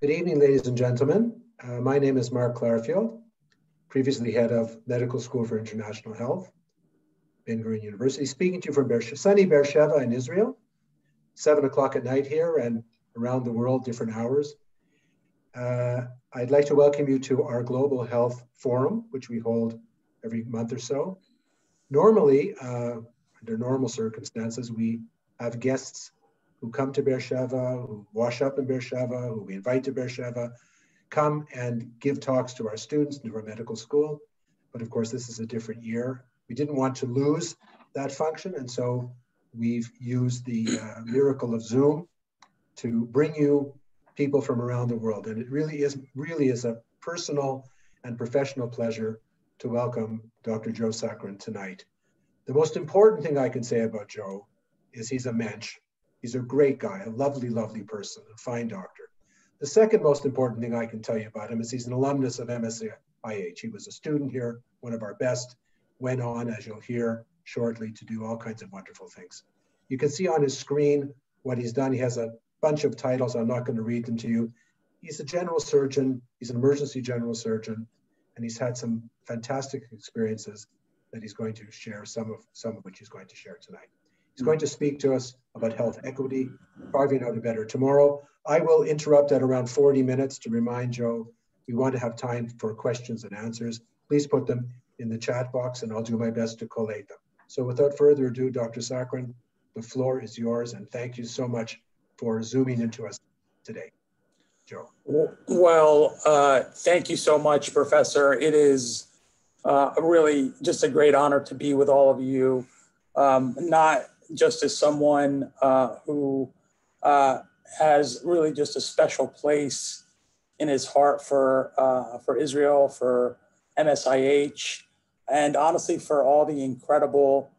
Good evening, ladies and gentlemen. Uh, my name is Mark Clarfield, previously head of Medical School for International Health, Ben Gurion University, speaking to you from Beersheba, sunny Beersheba in Israel, seven o'clock at night here and around the world, different hours. Uh, I'd like to welcome you to our Global Health Forum, which we hold every month or so. Normally, uh, under normal circumstances, we have guests who come to Beersheba, who wash up in Beersheba, who we invite to Beersheba, come and give talks to our students and to our medical school. But of course, this is a different year. We didn't want to lose that function, and so we've used the uh, miracle of Zoom to bring you people from around the world. And it really is really is a personal and professional pleasure to welcome Dr. Joe Sakran tonight. The most important thing I can say about Joe is he's a mensch. He's a great guy, a lovely, lovely person, a fine doctor. The second most important thing I can tell you about him is he's an alumnus of MSIH. He was a student here, one of our best, went on, as you'll hear shortly, to do all kinds of wonderful things. You can see on his screen what he's done. He has a bunch of titles. I'm not going to read them to you. He's a general surgeon. He's an emergency general surgeon, and he's had some fantastic experiences that he's going to share, some of, some of which he's going to share tonight. He's going to speak to us about health equity, carving out a better tomorrow. I will interrupt at around 40 minutes to remind Joe we want to have time for questions and answers. Please put them in the chat box and I'll do my best to collate them. So without further ado, Dr. Sakran, the floor is yours and thank you so much for zooming into us today. Joe. Well, uh, thank you so much, Professor. It is uh, really just a great honor to be with all of you. Um, not just as someone uh, who uh, has really just a special place in his heart for uh, for Israel, for MSIH, and honestly for all the incredible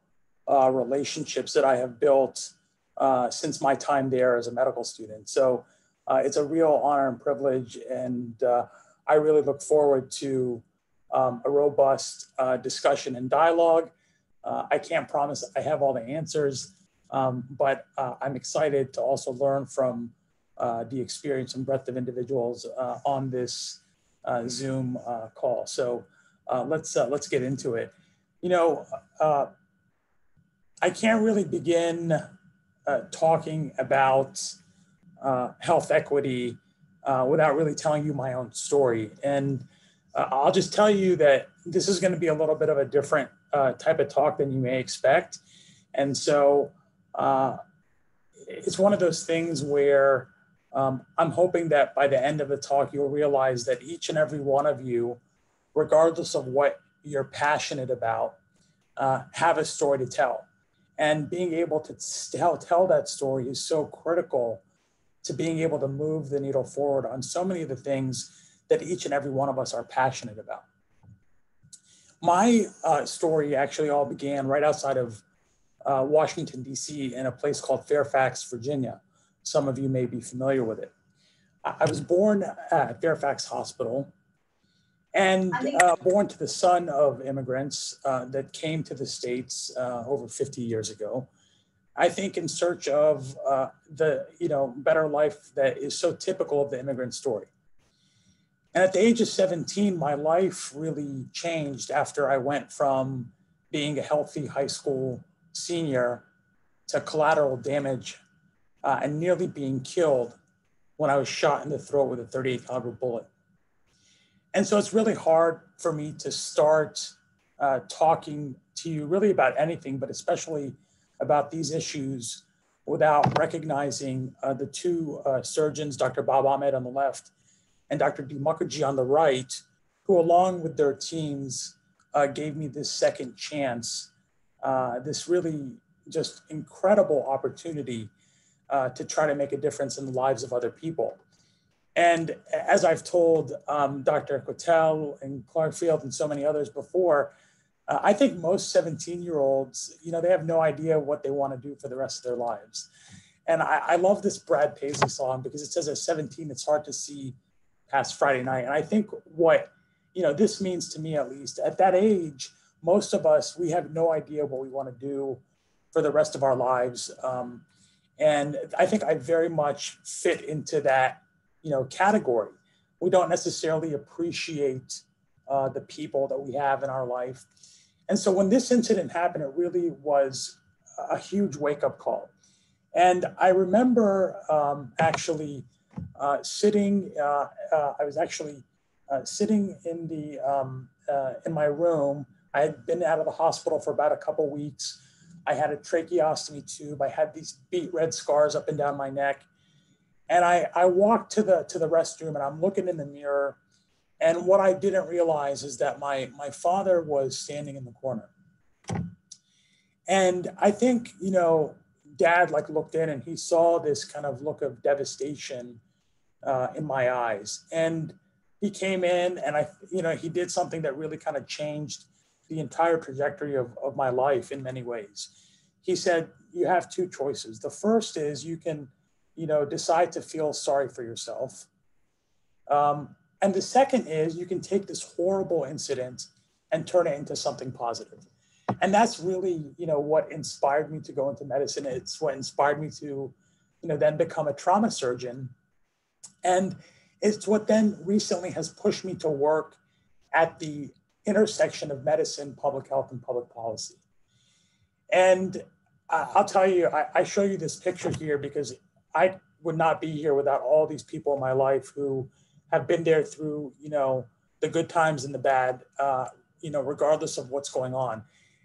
uh, relationships that I have built uh, since my time there as a medical student. So uh, it's a real honor and privilege, and I really look forward to um, a robust discussion and dialogue. I can't promise I have all the answers, um, but uh, I'm excited to also learn from uh, the experience and breadth of individuals uh, on this uh, Zoom uh, call. So uh, let's let's get into it. You know, I can't really begin talking about health equity without really telling you my own story. And I'll just tell you that this is going to be a little bit of a different type of talk than you may expect. And so uh, it's one of those things where um, I'm hoping that by the end of the talk, you'll realize that each and every one of you, regardless of what you're passionate about, uh, have a story to tell. And being able to tell, tell that story is so critical to being able to move the needle forward on so many of the things that each and every one of us are passionate about. My uh, story actually all began right outside of uh, Washington, D.C., in a place called Fairfax, Virginia. Some of you may be familiar with it. I was born at Fairfax Hospital and uh, born to the son of immigrants uh, that came to the States uh, over 50 years ago. I think in search of uh, the you know better life that is so typical of the immigrant story. And at the age of 17, my life really changed after I went from being a healthy high school senior to collateral damage uh, and nearly being killed when I was shot in the throat with a 38 caliber bullet. And so it's really hard for me to start uh, talking to you really about anything, but especially about these issues without recognizing uh, the two uh, surgeons, Dr. Bob Ahmed on the left and Dr. D. Mukherjee on the right, who along with their teams uh, gave me this second chance uh, this really just incredible opportunity uh, to try to make a difference in the lives of other people. And as I've told um, Dr. Kotel and Clarfield and so many others before, uh, I think most 17 year olds, you know, they have no idea what they want to do for the rest of their lives. And I, I love this Brad Paisley song because it says at 17, it's hard to see past Friday night. And I think what, you know, this means to me at least at that age, most of us, we have no idea what we want to do for the rest of our lives. Um, and I think I very much fit into that you know, category. We don't necessarily appreciate uh, the people that we have in our life. And so when this incident happened, it really was a huge wake up call. And I remember um, actually sitting, uh, uh, I was actually uh, sitting in, the, um, uh, in my room. I had been out of the hospital for about a couple weeks. I had a tracheostomy tube. I had these beet red scars up and down my neck. And I, I walked to the, to the restroom and I'm looking in the mirror. And what I didn't realize is that my, my father was standing in the corner. And I think, you know, dad like looked in and he saw this kind of look of devastation uh, in my eyes. And he came in and I, you know, he did something that really kind of changed the entire trajectory of, of my life in many ways. He said, you have two choices. The first is you can, you know, decide to feel sorry for yourself. Um, and the second is you can take this horrible incident and turn it into something positive and that's really you know what inspired me to go into medicine. It's what inspired me to you know then become a trauma surgeon. And it's what then recently has pushed me to work at the intersection of medicine public health and public policy. And i'll tell you I, I show you this picture here because i would not be here without all these people in my life who have been there through you know the good times and the bad uh, you know regardless of what's going on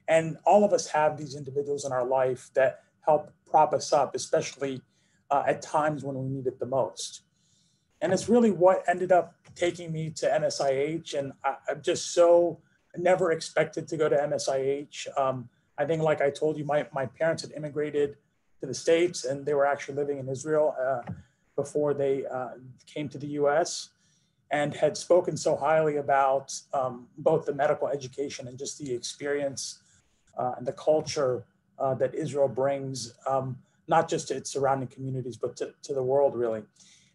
and all of us have these individuals in our life that help prop us up, especially uh, at times when we need it the most. And it's really what ended up taking me to MSIH. And I, am just so never expected to go to MSIH. Um, I think, like I told you, my, my parents had immigrated to the States and they were actually living in Israel uh, before they uh, came to the US and had spoken so highly about um, both the medical education and just the experience and the culture uh, that Israel brings, um, not just to its surrounding communities, but to, to the world really.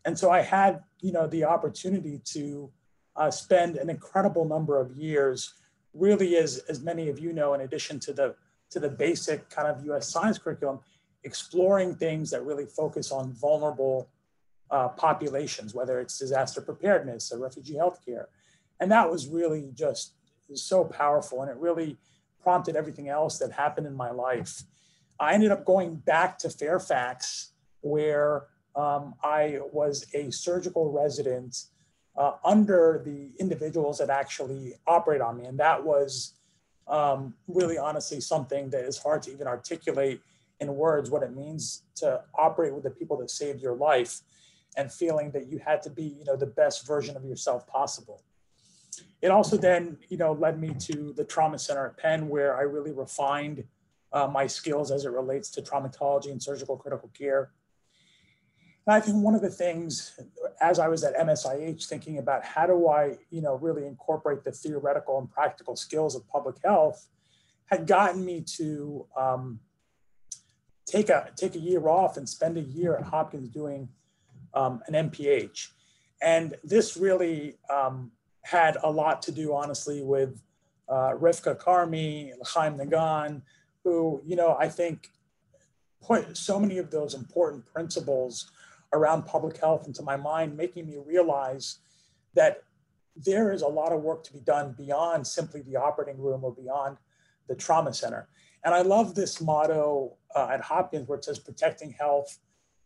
And so I had, you know, the opportunity to uh, spend an incredible number of years, really, as, as many of you know, in addition to the, to the basic kind of US science curriculum, exploring things that really focus on vulnerable uh, populations, whether it's disaster preparedness or refugee healthcare. And that was really just so powerful. And it really prompted everything else that happened in my life. I ended up going back to Fairfax, where um, I was a surgical resident uh, under the individuals that actually operate on me. And that was um, really honestly something that is hard to even articulate in words what it means to operate with the people that saved your life and feeling that you had to be you know the best version of yourself possible it also then, you know, led me to the trauma center at Penn, where I really refined uh, my skills as it relates to traumatology and surgical critical care. And I think one of the things, as I was at MSIH, thinking about how do I, you know, really incorporate the theoretical and practical skills of public health, had gotten me to um, take a take a year off and spend a year at Hopkins doing um, an MPH. And this really um, had a lot to do, honestly, with uh, Rivka Carmi, Chaim Nagan, who, you know, I think put so many of those important principles around public health into my mind, making me realize that there is a lot of work to be done beyond simply the operating room or beyond the trauma center. And I love this motto uh, at Hopkins where it says protecting health,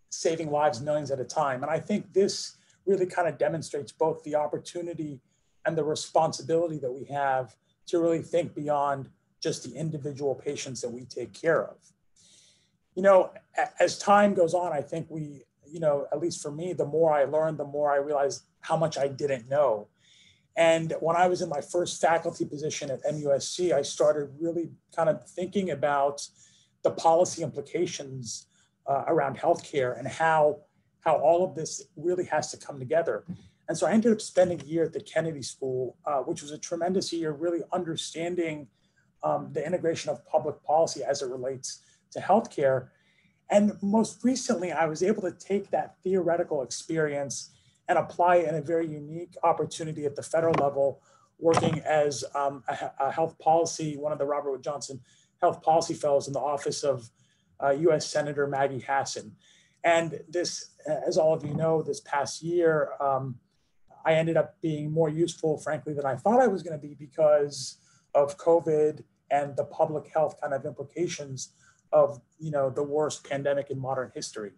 saving lives millions at a time. And I think this really kind of demonstrates both the opportunity and the responsibility that we have to really think beyond just the individual patients that we take care of. You know, as time goes on, I think we, you know, at least for me, the more I learned, the more I realized how much I didn't know. And when I was in my first faculty position at MUSC, I started really kind of thinking about the policy implications uh, around healthcare and how, how all of this really has to come together. And so I ended up spending a year at the Kennedy School, uh, which was a tremendous year, really understanding um, the integration of public policy as it relates to healthcare. And most recently, I was able to take that theoretical experience and apply it in a very unique opportunity at the federal level, working as um, a, a, health policy, one of the Robert Wood Johnson Health Policy Fellows in the office of uh, US Senator Maggie Hassan. And this, as all of you know, this past year, um, I ended up being more useful, frankly, than I thought I was going to be because of COVID and the public health kind of implications of you know the worst pandemic in modern history.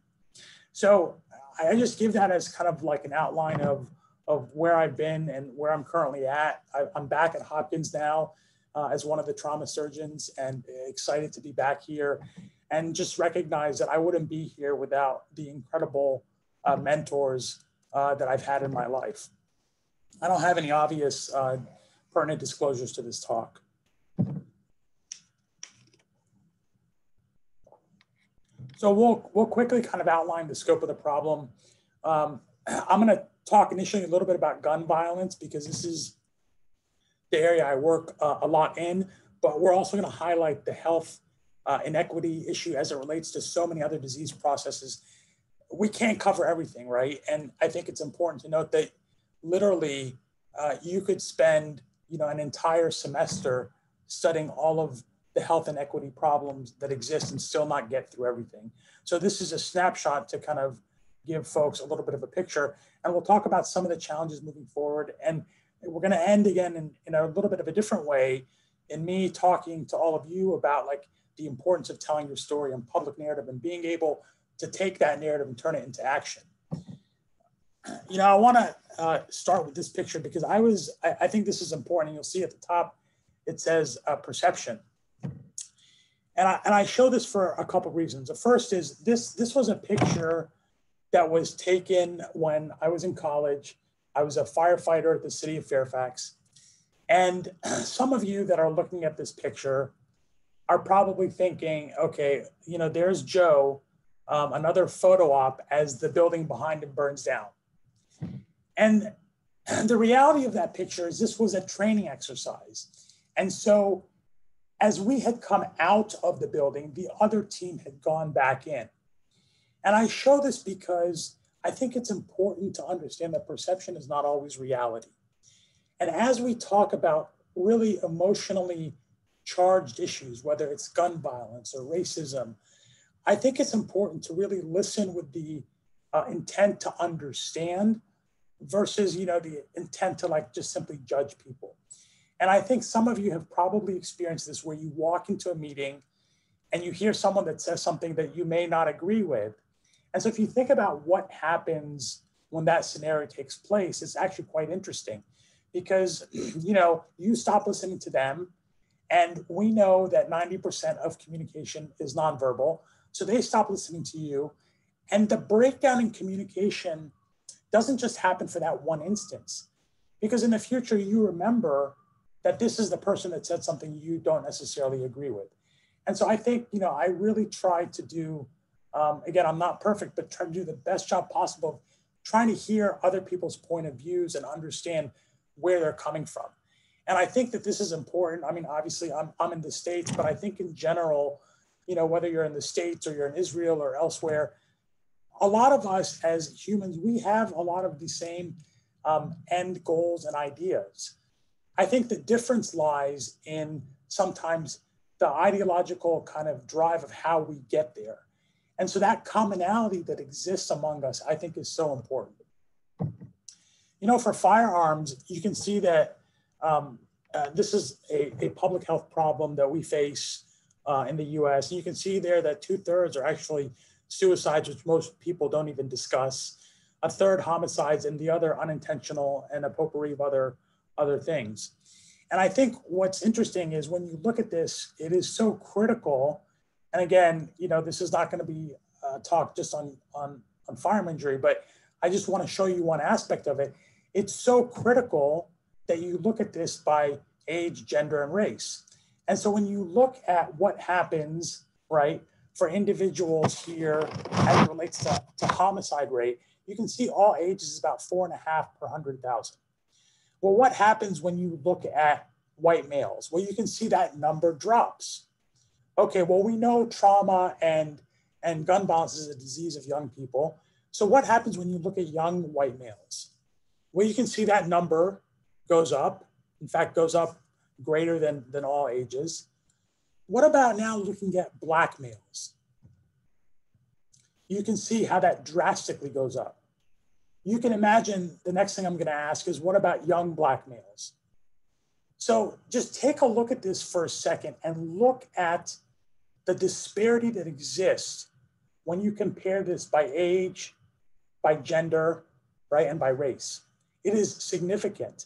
So I just give that as kind of like an outline of of where I've been and where I'm currently at. I, am back at Hopkins now uh, as one of the trauma surgeons and excited to be back here and just recognize that I wouldn't be here without the incredible uh, mentors uh, that I've had in my life. I don't have any obvious uh, pertinent disclosures to this talk. So we'll, we'll quickly kind of outline the scope of the problem. Um, I'm going to talk initially a little bit about gun violence because this is the area I work uh, a lot in, but we're also going to highlight the health uh, inequity issue as it relates to so many other disease processes. We can't cover everything, right? And I think it's important to note that literally uh, you could spend you know an entire semester studying all of the health inequity problems that exist and still not get through everything. So this is a snapshot to kind of give folks a little bit of a picture. And we'll talk about some of the challenges moving forward. And we're going to end again in, in a little bit of a different way in me talking to all of you about like the importance of telling your story and public narrative and being able to take that narrative and turn it into action. You know, I want to uh, start with this picture because I was, I, I, think this is important. And you'll see at the top, it says uh, perception. And I, and I show this for a couple of reasons. The first is this, this was a picture that was taken when I was in college. I was a firefighter at the city of Fairfax. And some of you that are looking at this picture are probably thinking, okay, you know, there's Joe, um, another photo op as the building behind him burns down. And the reality of that picture is this was a training exercise. And so as we had come out of the building, the other team had gone back in. And I show this because I think it's important to understand that perception is not always reality. And as we talk about really emotionally charged issues, whether it's gun violence or racism, I think it's important to really listen with the uh, intent to understand versus, you know, the intent to like just simply judge people. And I think some of you have probably experienced this where you walk into a meeting and you hear someone that says something that you may not agree with. And so if you think about what happens when that scenario takes place, it's actually quite interesting because, you know, you stop listening to them and we know that 90% of communication is nonverbal. So they stop listening to you. And the breakdown in communication doesn't just happen for that one instance, because in the future, you remember that this is the person that said something you don't necessarily agree with. And so I think, you know, I really try to do, um, again, I'm not perfect, but try to do the best job possible of trying to hear other people's point of views and understand where they're coming from. And I think that this is important. I mean, obviously, I'm, I'm in the States, but I think in general, you know, whether you're in the States or you're in Israel or elsewhere, a lot of us as humans, we have a lot of the same um, end goals and ideas. I think the difference lies in sometimes the ideological kind of drive of how we get there. And so that commonality that exists among us, I think is so important. You know, for firearms, you can see that um, uh, this is a, a, public health problem that we face uh, in the US. And you can see there that two thirds are actually suicides, which most people don't even discuss, a third homicides, and the other unintentional, and a potpourri of other other things. And I think what's interesting is when you look at this, it is so critical. And again, you know, this is not going to be a talk just on, on, on firearm injury, but I just want to show you one aspect of it. It's so critical that you look at this by age, gender, and race. And so when you look at what happens, right, for individuals here as it relates to, to homicide rate, you can see all ages is about four and a half per hundred thousand. Well, what happens when you look at white males? Well, you can see that number drops. Okay, well, we know trauma and, and gun violence is a disease of young people. So what happens when you look at young white males? Well, you can see that number goes up. In fact, goes up greater than, than all ages. What about now looking at black males? you can see how that drastically goes up. You can imagine the next thing I'm going to ask is what about young Black males? So just take a look at this for a second and look at the disparity that exists when you compare this by age, by gender, right, and by race. It is significant.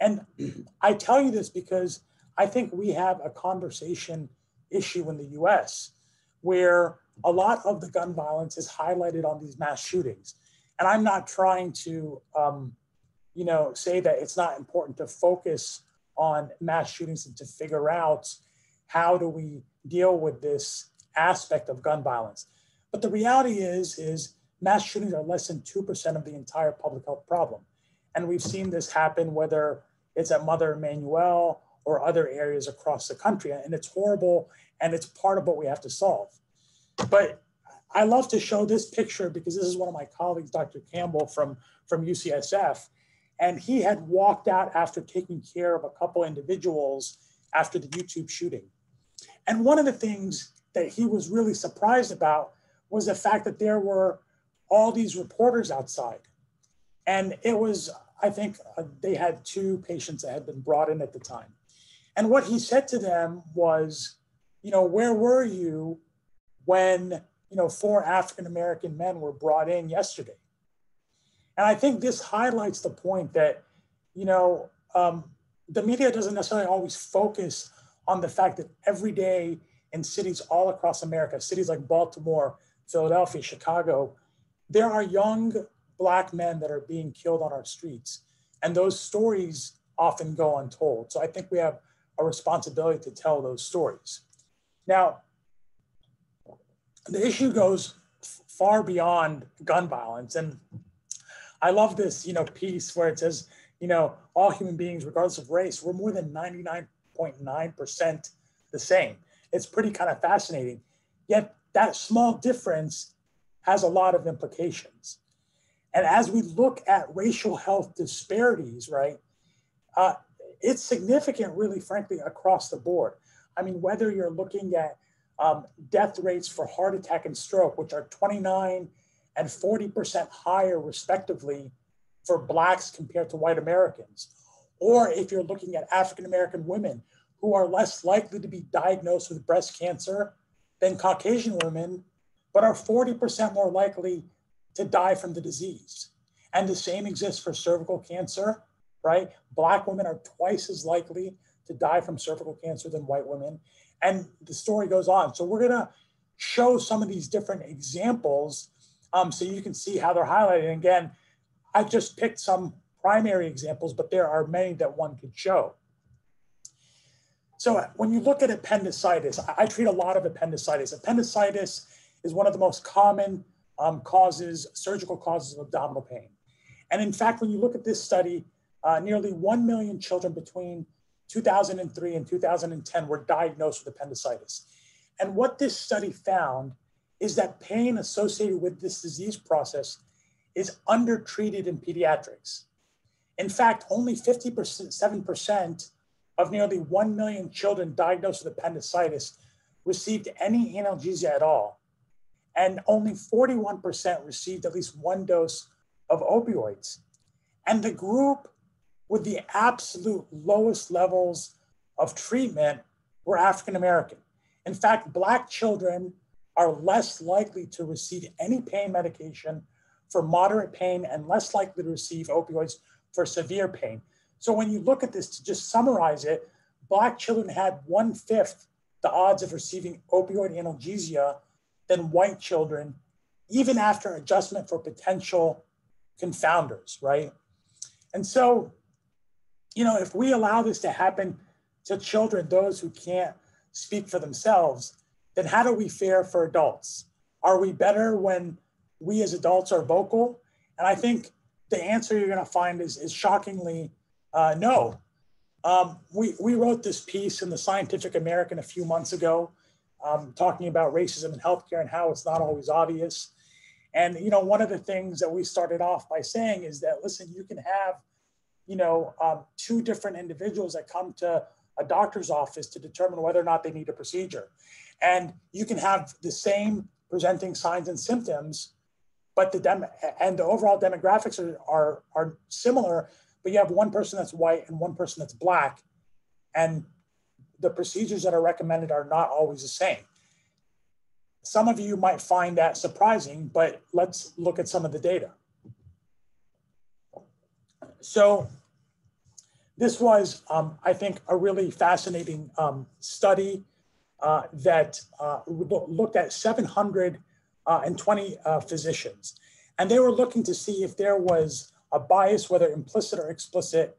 And I tell you this because I think we have a conversation issue in the US where a lot of the gun violence is highlighted on these mass shootings. And I'm not trying to, um, you know, say that it's not important to focus on mass shootings and to figure out how do we deal with this aspect of gun violence. But the reality is, is mass shootings are less than 2% of the entire public health problem. And we've seen this happen whether it's at Mother Emanuel or other areas across the country. And it's horrible and it's part of what we have to solve. But I love to show this picture because this is one of my colleagues, Dr. Campbell from, from UCSF. And he had walked out after taking care of a couple individuals after the YouTube shooting. And one of the things that he was really surprised about was the fact that there were all these reporters outside. And it was, I think, uh, they had two patients that had been brought in at the time. And what he said to them was, you know, where were you when, you know, four African American men were brought in yesterday? And I think this highlights the point that, you know, um, the media doesn't necessarily always focus on the fact that every day in cities all across America, cities like Baltimore, Philadelphia, Chicago, there are young Black men that are being killed on our streets. And those stories often go untold. So I think we have a responsibility to tell those stories. Now, the issue goes far beyond gun violence. And I love this, you know, piece where it says, you know, all human beings, regardless of race, we're more than 99.9% the same. It's pretty kind of fascinating. Yet that small difference has a lot of implications. And as we look at racial health disparities, right, uh, it's significant, really, frankly, across the board. I mean, whether you're looking at um, death rates for heart attack and stroke, which are 29 and 40% higher, respectively, for Blacks compared to white Americans. Or if you're looking at African American women who are less likely to be diagnosed with breast cancer than Caucasian women, but are 40% more likely to die from the disease. And the same exists for cervical cancer right? Black women are twice as likely to die from cervical cancer than white women. And the story goes on. So we're going to show some of these different examples um, so you can see how they're highlighted. And again, I've just picked some primary examples, but there are many that one could show. So when you look at appendicitis, I treat a lot of appendicitis. Appendicitis is one of the most common um, causes, surgical causes of abdominal pain. And in fact, when you look at this study, uh, nearly 1 million children between 2003 and 2010 were diagnosed with appendicitis. And what this study found is that pain associated with this disease process is undertreated in pediatrics. In fact, only 57% of nearly 1 million children diagnosed with appendicitis received any analgesia at all. And only 41% received at least one dose of opioids. And the group with the absolute lowest levels of treatment were African American. In fact, Black children are less likely to receive any pain medication for moderate pain and less likely to receive opioids for severe pain. So when you look at this, to just summarize it, Black children had one fifth the odds of receiving opioid analgesia than white children, even after adjustment for potential confounders, right? And so you know, if we allow this to happen to children, those who can't speak for themselves, then how do we fare for adults? Are we better when we as adults are vocal? And I think the answer you're going to find is, is shockingly uh, no. Um, we, we wrote this piece in the Scientific American a few months ago, um, talking about racism in healthcare and how it's not always obvious. And you know, one of the things that we started off by saying is that listen, you can have you know, um, two different individuals that come to a doctor's office to determine whether or not they need a procedure. And you can have the same presenting signs and symptoms, but the dem and the overall demographics are, are, are similar, but you have one person that's white and one person that's black, and the procedures that are recommended are not always the same. Some of you might find that surprising, but let's look at some of the data. So this was, um, I think, a really fascinating um, study uh, that uh, looked at 720 uh, uh, physicians. And they were looking to see if there was a bias, whether implicit or explicit,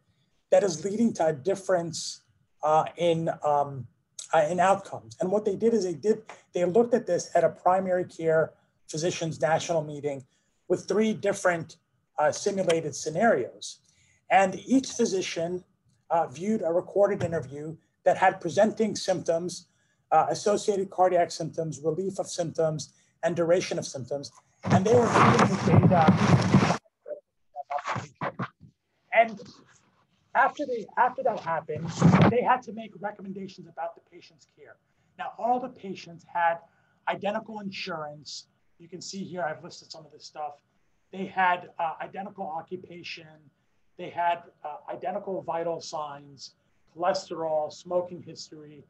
that is leading to a difference uh, in, um, uh, in outcomes. And what they did is they did, they looked at this at a primary care physicians national meeting with three different simulated scenarios. And each physician uh, viewed a recorded interview that had presenting symptoms, uh, associated cardiac symptoms, relief of symptoms, and duration of symptoms. And they were viewing the data. And after, they, after that happened, they had to make recommendations about the patient's care. Now, all the patients had identical insurance. You can see here, I've listed some of this stuff. They had uh, identical occupation, they had uh, identical vital signs, cholesterol, smoking history.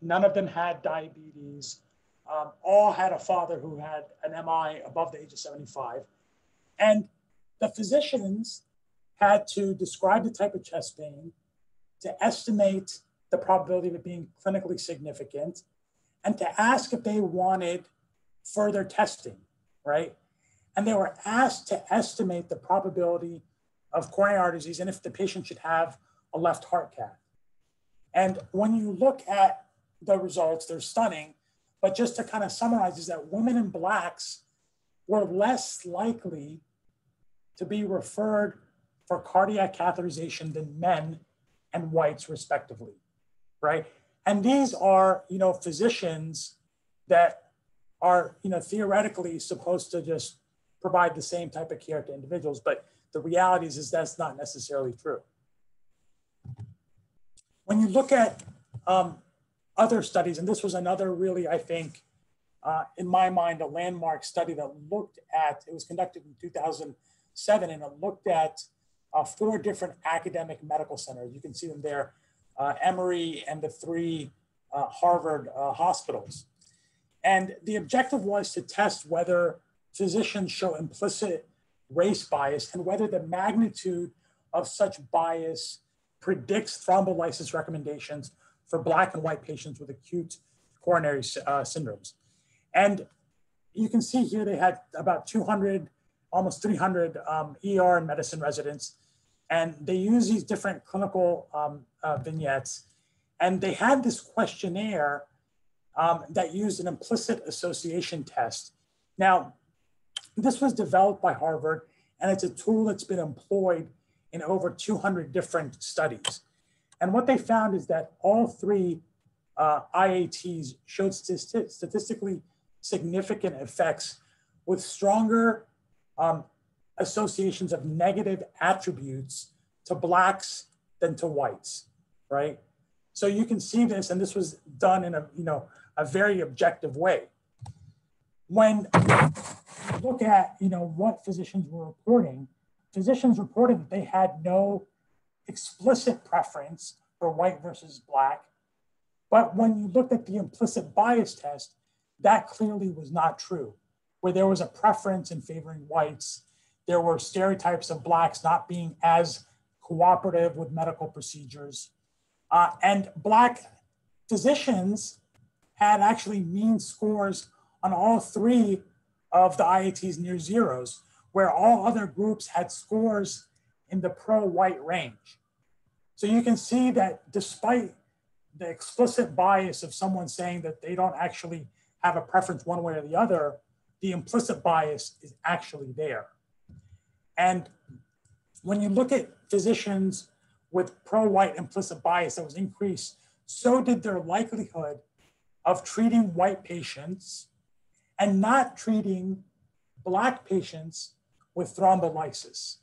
None of them had diabetes. Um, all had a father who had an MI above the age of 75. And the physicians had to describe the type of chest pain, to estimate the probability of it being clinically significant, and to ask if they wanted further testing, right? And they were asked to estimate the probability of coronary artery disease and if the patient should have a left heart cath. And when you look at the results, they're stunning. But just to kind of summarize, is that women and blacks were less likely to be referred for cardiac catheterization than men and whites, respectively, right? And these are, you know, physicians that are, you know, theoretically supposed to just provide the same type of care to individuals, but the reality is, is that's not necessarily true. When you look at um, other studies, and this was another really, I think, uh, in my mind, a landmark study that looked at, it was conducted in 2007, and it looked at uh, four different academic medical centers. You can see them there, uh, Emory and the three uh, Harvard uh, hospitals. And the objective was to test whether physicians show implicit race bias and whether the magnitude of such bias predicts thrombolysis recommendations for Black and white patients with acute coronary uh, syndromes. And you can see here they had about 200, almost 300 um, ER and medicine residents. And they use these different clinical um, uh, vignettes. And they had this questionnaire um, that used an implicit association test. Now, this was developed by Harvard, and it's a tool that's been employed in over 200 different studies. And what they found is that all three uh, IATs showed st statistically significant effects with stronger um, associations of negative attributes to blacks than to whites, right? So you can see this, and this was done in a you know a very objective way when look at you know what physicians were reporting, physicians reported that they had no explicit preference for white versus black. But when you looked at the implicit bias test, that clearly was not true, where there was a preference in favoring whites. There were stereotypes of blacks not being as cooperative with medical procedures. Uh, and black physicians had actually mean scores on all three of the IATs near zeros, where all other groups had scores in the pro-white range. So you can see that despite the explicit bias of someone saying that they don't actually have a preference one way or the other, the implicit bias is actually there. And when you look at physicians with pro-white implicit bias that was increased, so did their likelihood of treating white patients and not treating Black patients with thrombolysis.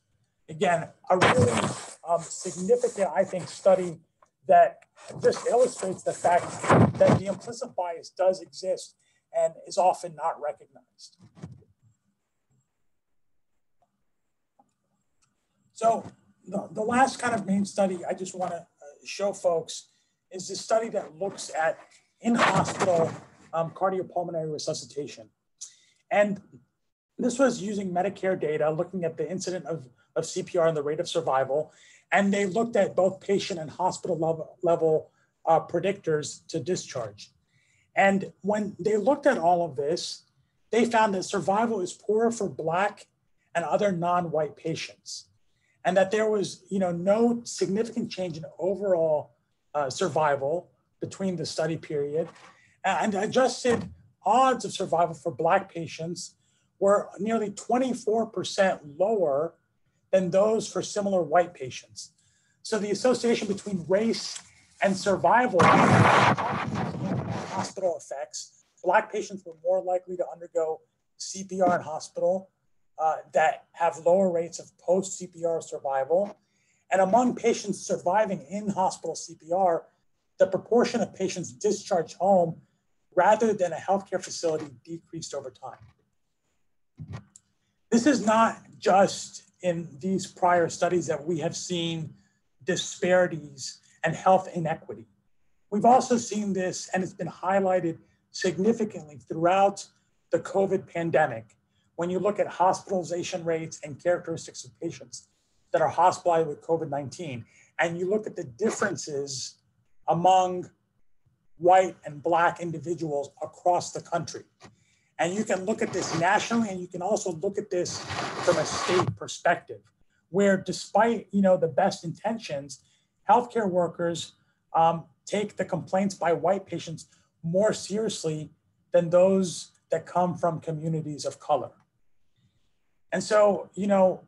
Again, a really um, significant, I think, study that just illustrates the fact that the implicit bias does exist and is often not recognized. So the, the last kind of main study I just want to uh, show folks is this study that looks at in-hospital um, cardiopulmonary resuscitation. And this was using Medicare data, looking at the incident of, of CPR and the rate of survival. And they looked at both patient and hospital level, level uh, predictors to discharge. And when they looked at all of this, they found that survival is poorer for Black and other non-white patients and that there was you know no significant change in overall uh, survival between the study period and adjusted odds of survival for black patients were nearly 24% lower than those for similar white patients so the association between race and survival hospital effects black patients were more likely to undergo cpr in hospital uh, that have lower rates of post CPR survival. And among patients surviving in hospital CPR, the proportion of patients discharged home rather than a healthcare facility decreased over time. This is not just in these prior studies that we have seen disparities and health inequity. We've also seen this, and it's been highlighted significantly throughout the COVID pandemic when you look at hospitalization rates and characteristics of patients that are hospitalized with COVID 19, and you look at the differences among white and black individuals across the country. And you can look at this nationally, and you can also look at this from a state perspective, where despite you know the best intentions, healthcare workers um, take the complaints by white patients more seriously than those that come from communities of color. And so, you know,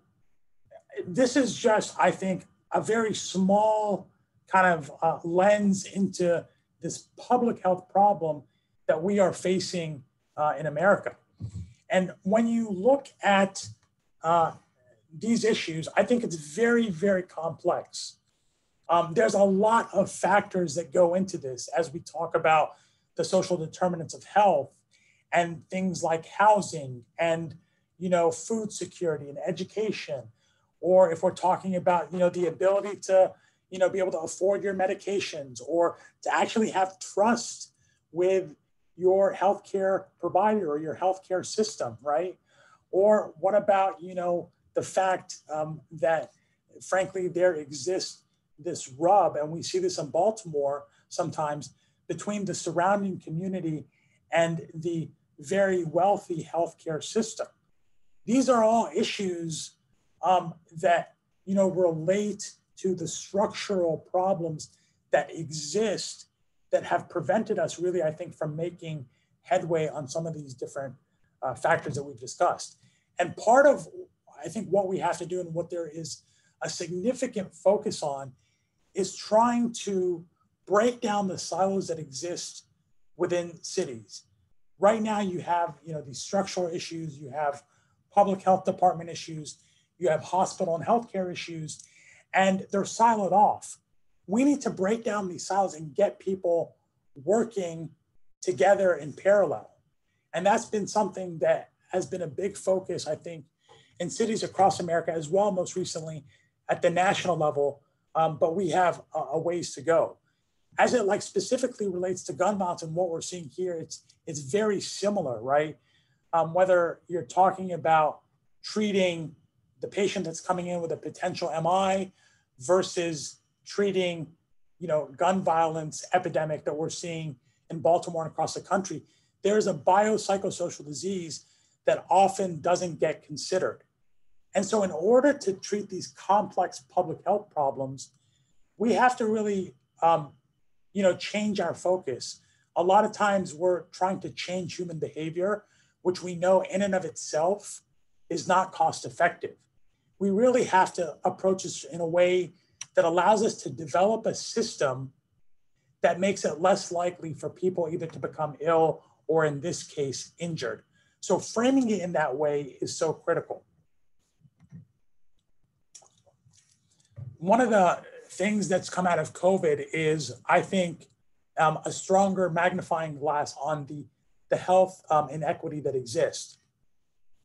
this is just, I think, a very small kind of uh, lens into this public health problem that we are facing uh, in America. And when you look at uh, these issues, I think it's very, very complex. Um, there's a lot of factors that go into this as we talk about the social determinants of health and things like housing and you know, food security and education, or if we're talking about, you know, the ability to, you know, be able to afford your medications or to actually have trust with your healthcare provider or your healthcare system, right? Or what about, you know, the fact um, that frankly there exists this rub, and we see this in Baltimore sometimes between the surrounding community and the very wealthy healthcare system. These are all issues um, that you know relate to the structural problems that exist that have prevented us really, I think, from making headway on some of these different uh, factors that we've discussed. And part of, I think, what we have to do and what there is a significant focus on is trying to break down the silos that exist within cities. Right now, you have, you know, these structural issues, you have public health department issues, you have hospital and healthcare issues, and they're siloed off. We need to break down these silos and get people working together in parallel. And that's been something that has been a big focus, I think, in cities across America as well, most recently at the national level. Um, but we have a, a ways to go. As it like specifically relates to gun violence and what we're seeing here, it's it's very similar, right? um, whether you're talking about treating the patient that's coming in with a potential MI versus treating, you know, gun violence epidemic that we're seeing in Baltimore and across the country, there's a biopsychosocial disease that often doesn't get considered. And so in order to treat these complex public health problems, we have to really, um, you know, change our focus. A lot of times we're trying to change human behavior which we know in and of itself is not cost effective. We really have to approach this in a way that allows us to develop a system that makes it less likely for people either to become ill or, in this case, injured. So, framing it in that way is so critical. One of the things that's come out of COVID is, I think, um, a stronger magnifying glass on the the health um, inequity that exists.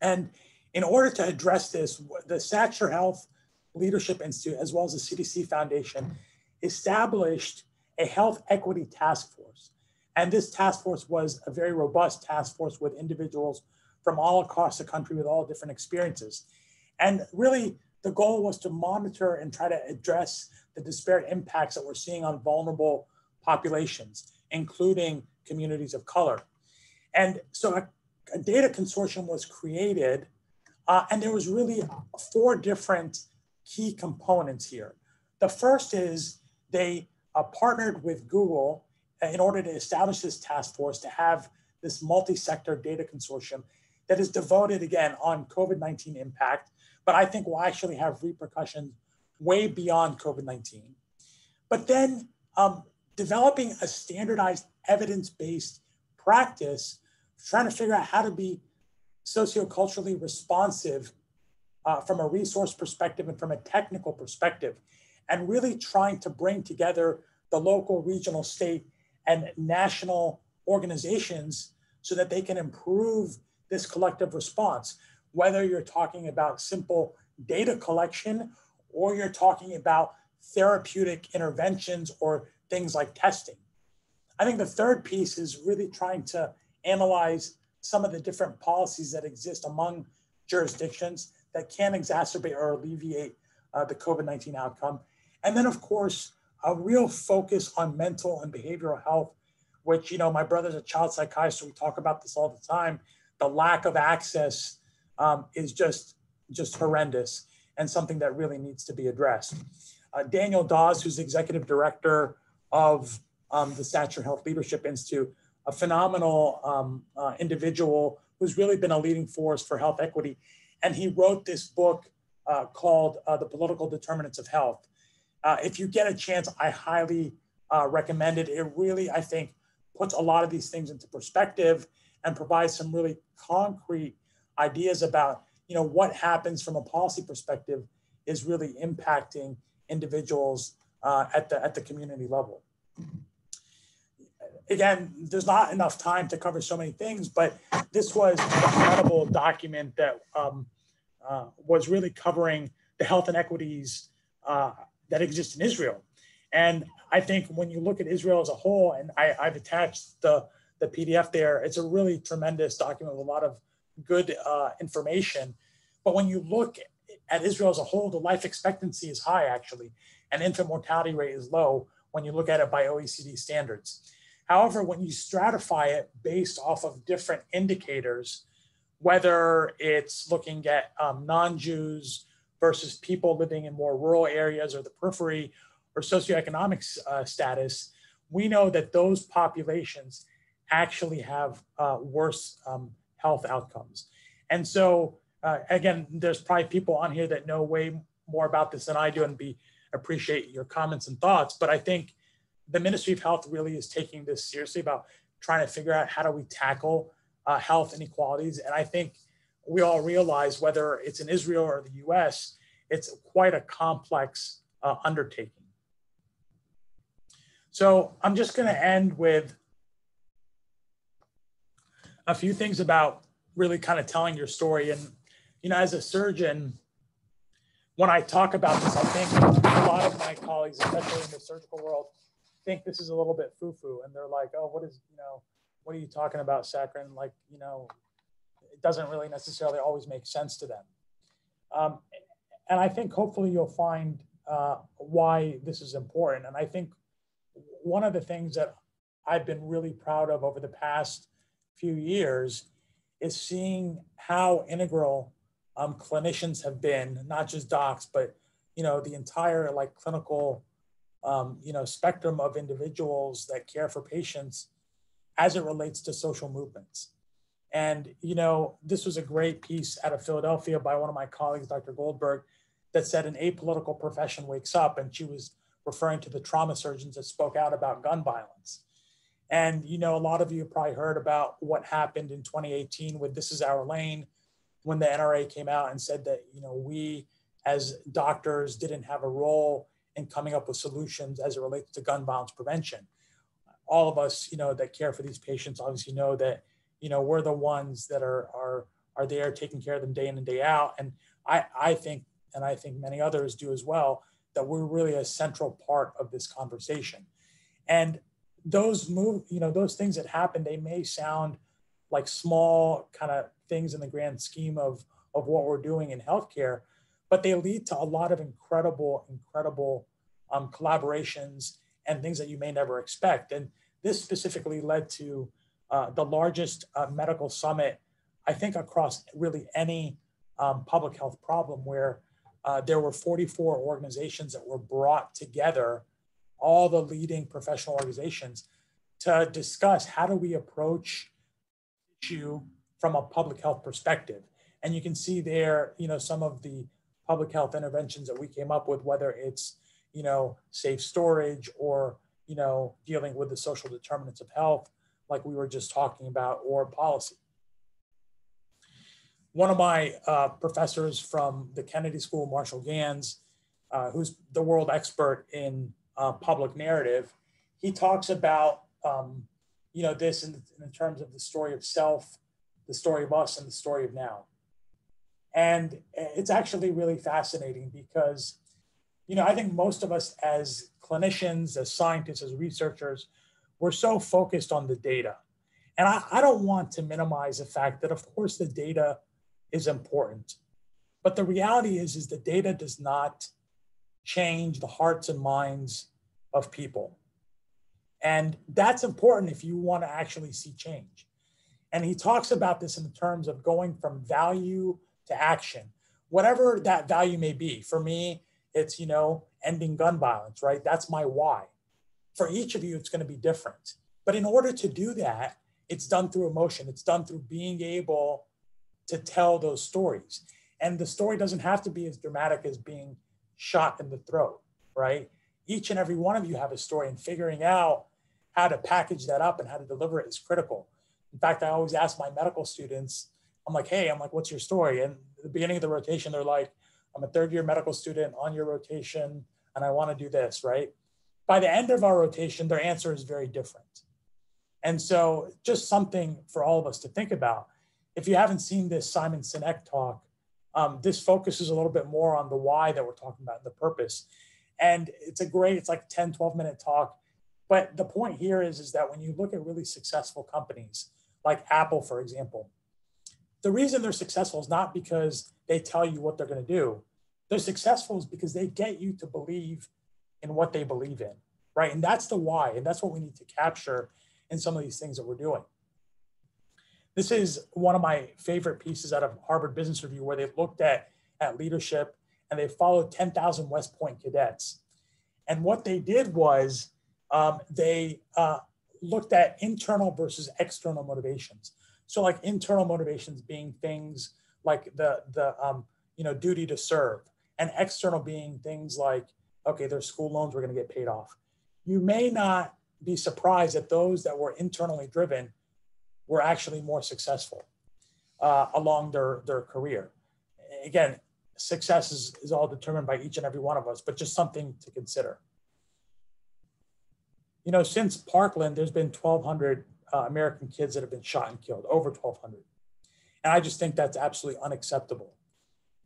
And in order to address this, the Satcher Health Leadership Institute, as well as the CDC Foundation, established a health equity task force. And this task force was a very robust task force with individuals from all across the country with all different experiences. And really, the goal was to monitor and try to address the disparate impacts that we're seeing on vulnerable populations, including communities of color. And so a, a data consortium was created, uh, and there was really four different key components here. The first is they uh, partnered with Google in order to establish this task force to have this multi-sector data consortium that is devoted again on COVID-19 impact, but I think will actually have repercussions way beyond COVID-19. But then um, developing a standardized evidence-based practice, trying to figure out how to be socioculturally responsive uh, from a resource perspective and from a technical perspective, and really trying to bring together the local, regional, state, and national organizations so that they can improve this collective response, whether you're talking about simple data collection or you're talking about therapeutic interventions or things like testing. I think the third piece is really trying to analyze some of the different policies that exist among jurisdictions that can exacerbate or alleviate uh, the COVID 19 outcome. And then, of course, a real focus on mental and behavioral health, which, you know, my brother's a child psychiatrist, we talk about this all the time. The lack of access um, is just, just horrendous and something that really needs to be addressed. Uh, Daniel Dawes, who's executive director of um, the Satcher Health Leadership Institute, a phenomenal um, uh, individual who's really been a leading force for health equity. And he wrote this book uh, called uh, The Political Determinants of Health. Uh, if you get a chance, I highly uh, recommend it. It really, I think, puts a lot of these things into perspective and provides some really concrete ideas about you know what happens from a policy perspective is really impacting individuals uh, at the at the community level. Again, there's not enough time to cover so many things, but this was an incredible document that um, uh, was really covering the health inequities uh, that exist in Israel. And I think when you look at Israel as a whole, and I, I've attached the, the PDF there, it's a really tremendous document with a lot of good uh, information. But when you look at Israel as a whole, the life expectancy is high actually, and infant mortality rate is low when you look at it by OECD standards. However, when you stratify it based off of different indicators, whether it's looking at um, non Jews versus people living in more rural areas or the periphery or socioeconomic uh, status, we know that those populations actually have uh, worse um, health outcomes. And so, uh, again, there's probably people on here that know way more about this than I do and be appreciate your comments and thoughts. But I think the Ministry of Health really is taking this seriously about trying to figure out how do we tackle uh, health inequalities. And I think we all realize whether it's in Israel or the US, it's quite a complex uh, undertaking. So I'm just going to end with a few things about really kind of telling your story. And, you know, as a surgeon, when I talk about this, I think a lot of my colleagues, especially in the surgical world, think this is a little bit foo-foo. And they're like, oh, what is, you know, what are you talking about, Sakran? Like, you know, it doesn't really necessarily always make sense to them. Um, and I think hopefully you'll find uh, why this is important. And I think one of the things that I've been really proud of over the past few years is seeing how integral um, clinicians have been, not just docs, but you know the entire like clinical um, you know spectrum of individuals that care for patients as it relates to social movements. And you know this was a great piece out of Philadelphia by one of my colleagues, Dr. Goldberg, that said an apolitical profession wakes up, and she was referring to the trauma surgeons that spoke out about gun violence. And you know, a lot of you probably heard about what happened in 2018 with This Is Our Lane, when the NRA came out and said that you know we as doctors didn't have a role in coming up with solutions as it relates to gun violence prevention. All of us, you know, that care for these patients obviously know that you know, we're the ones that are are are there taking care of them day in and day out. And I I think, and I think many others do as well, that we're really a central part of this conversation. And those move, you know, those things that happen, they may sound like small kind of things in the grand scheme of of what we're doing in healthcare, but they lead to a lot of incredible, incredible um, collaborations and things that you may never expect. And this specifically led to uh, the largest uh, medical summit, I think, across really any um, public health problem, where uh, there were 44 organizations that were brought together, all the leading professional organizations, to discuss how do we approach issue from a public health perspective. And you can see there, you know, some of the public health interventions that we came up with, whether it's, you know, safe storage or, you know, dealing with the social determinants of health, like we were just talking about, or policy. One of my uh, professors from the Kennedy School, Marshall Ganz, uh, who's the world expert in uh, public narrative, he talks about, um, you know, this in, in terms of the story of self, the story of us, and the story of now. And it's actually really fascinating because, you know, I think most of us as clinicians, as scientists, as researchers, we're so focused on the data. And I, I don't want to minimize the fact that, of course, the data is important. But the reality is, is the data does not change the hearts and minds of people. And that's important if you want to actually see change. And he talks about this in terms of going from value to action, whatever that value may be. For me, it's, you know, ending gun violence, right? That's my why. For each of you, it's going to be different. But in order to do that, it's done through emotion, it's done through being able to tell those stories. And the story doesn't have to be as dramatic as being shot in the throat, right? Each and every one of you have a story, and figuring out how to package that up and how to deliver it is critical. In fact, I always ask my medical students, I'm like, hey, I'm like, what's your story? And the beginning of the rotation, they're like, I'm a third year medical student on your rotation, and I want to do this, right? By the end of our rotation, their answer is very different. And so, just something for all of us to think about. If you haven't seen this Simon Sinek talk, um, this focuses a little bit more on the why that we're talking about, the purpose. And it's a great, it's like 10, 12 minute talk. But the point here is, is that when you look at really successful companies, like Apple, for example, the reason they're successful is not because they tell you what they're going to do. They're successful is because they get you to believe in what they believe in, right? And that's the why. And that's what we need to capture in some of these things that we're doing. This is one of my favorite pieces out of Harvard Business Review where they looked at, at leadership and they followed 10,000 West Point cadets. And what they did was um, they uh, looked at internal versus external motivations. So like internal motivations being things like the, the um, you know, duty to serve and external being things like, okay, there's school loans, we're gonna get paid off. You may not be surprised that those that were internally driven were actually more successful uh, along their, their career. Again, success is, is all determined by each and every one of us, but just something to consider. You know, since Parkland, there's been 1,200 uh, American kids that have been shot and killed, over 1,200. And I just think that's absolutely unacceptable.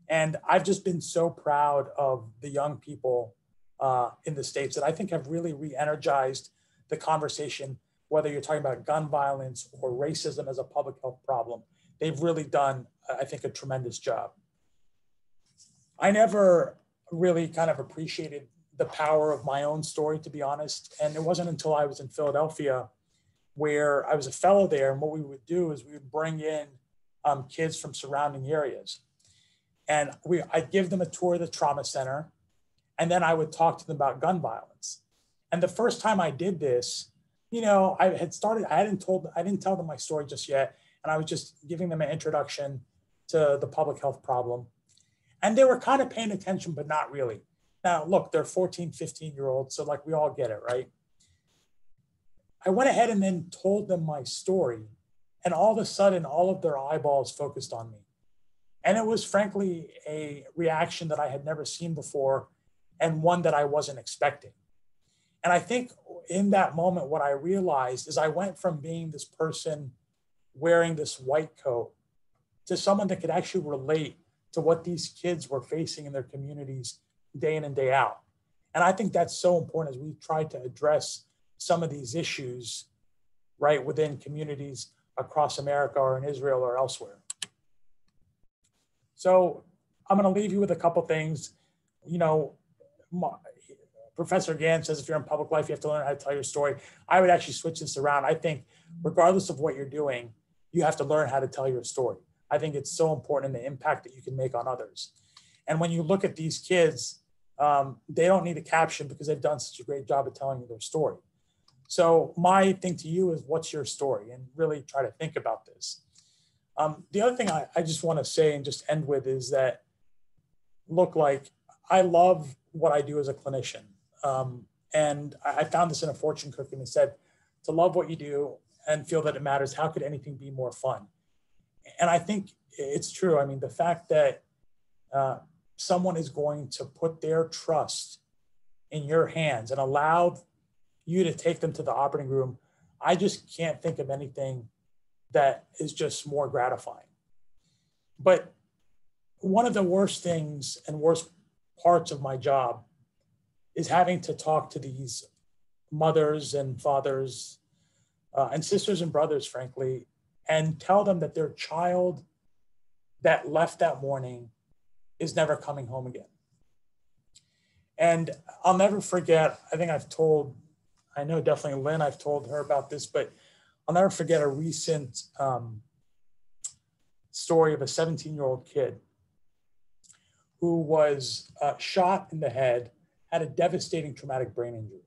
And I've just been so proud of the young people uh, in the States that I think have really re energized the conversation, whether you're talking about gun violence or racism as a public health problem. They've really done, I think, a tremendous job. I never really kind of appreciated the power of my own story, to be honest. And it wasn't until I was in Philadelphia where I was a fellow there. And what we would do is we would bring in um, kids from surrounding areas. And we, I'd give them a tour of the trauma center. And then I would talk to them about gun violence. And the first time I did this, you know, I had started, I hadn't told, I didn't tell them my story just yet. And I was just giving them an introduction to the public health problem. And they were kind of paying attention, but not really. Now, look, they're 14, 15 year olds. So, like, we all get it, right? I went ahead and then told them my story. And all of a sudden, all of their eyeballs focused on me. And it was frankly a reaction that I had never seen before and one that I wasn't expecting. And I think in that moment, what I realized is I went from being this person wearing this white coat to someone that could actually relate to what these kids were facing in their communities day in and day out. And I think that's so important as we try to address some of these issues right within communities across America or in Israel or elsewhere. So I'm going to leave you with a couple things. You know, my, Professor Ganz says if you're in public life, you have to learn how to tell your story. I would actually switch this around. I think, regardless of what you're doing, you have to learn how to tell your story. I think it's so important in the impact that you can make on others. And when you look at these kids, um, they don't need a caption because they've done such a great job of telling you their story. So my thing to you is, what's your story? And really try to think about this. Um, the other thing I, I just want to say and just end with is that, look, like I love what I do as a clinician. Um, and I found this in a fortune cookie and said, to love what you do and feel that it matters, how could anything be more fun? And I think it's true. I mean, the fact that uh, someone is going to put their trust in your hands and allow you to take them to the operating room, I just can't think of anything that is just more gratifying. But one of the worst things and worst parts of my job is having to talk to these mothers and fathers uh, and sisters and brothers, frankly, and tell them that their child that left that morning is never coming home again. And I'll never forget, I think I've told, I know definitely Lynn, I've told her about this, but I'll never forget a recent um, story of a 17 year old kid who was uh, shot in the head, had a devastating traumatic brain injury.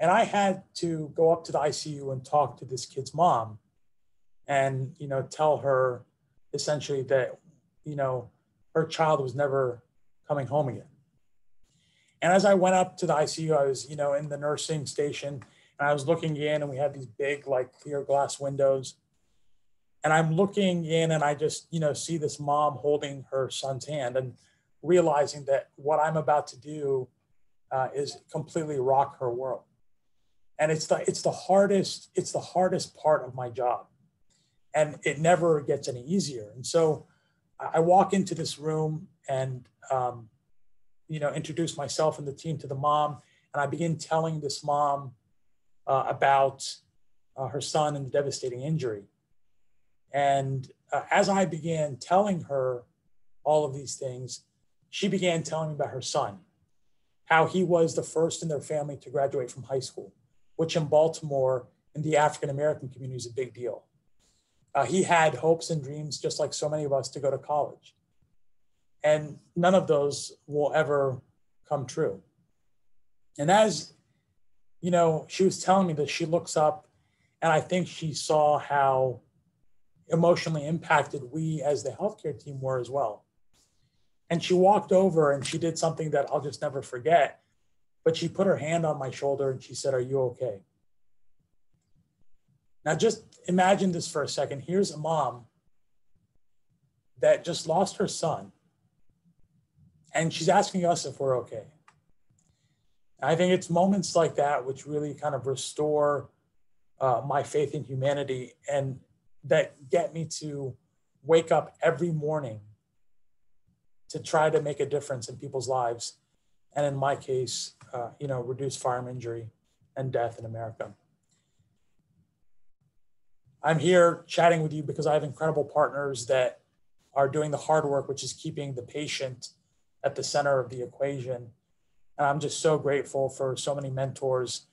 And I had to go up to the ICU and talk to this kid's mom and, you know, tell her essentially that, you know, her child was never coming home again. And as I went up to the ICU, I was, you know, in the nursing station and I was looking in and we had these big, like clear glass windows. And I'm looking in and I just, you know, see this mom holding her son's hand and realizing that what I'm about to do uh, is completely rock her world. And it's the it's the hardest it's the hardest part of my job. And it never gets any easier. And so i walk into this room and um, you know introduce myself and the team to the mom and i begin telling this mom uh, about uh, her son and the devastating injury and uh, as i began telling her all of these things she began telling me about her son how he was the first in their family to graduate from high school which in Baltimore in the African American community is a big deal. Uh, he had hopes and dreams, just like so many of us, to go to college. And none of those will ever come true. And as, you know, she was telling me that she looks up and I think she saw how emotionally impacted we as the healthcare team were as well. And she walked over and she did something that I'll just never forget. But she put her hand on my shoulder and she said, Are you okay? Now, just imagine this for a second. Here's a mom that just lost her son, and she's asking us if we're okay. I think it's moments like that which really kind of restore uh, my faith in humanity and that get me to wake up every morning to try to make a difference in people's lives. And in my case, uh, you know, reduce firearm injury and death in America. I'm here chatting with you because I have incredible partners that are doing the hard work, which is keeping the patient at the center of the equation. And I'm just so grateful for so many mentors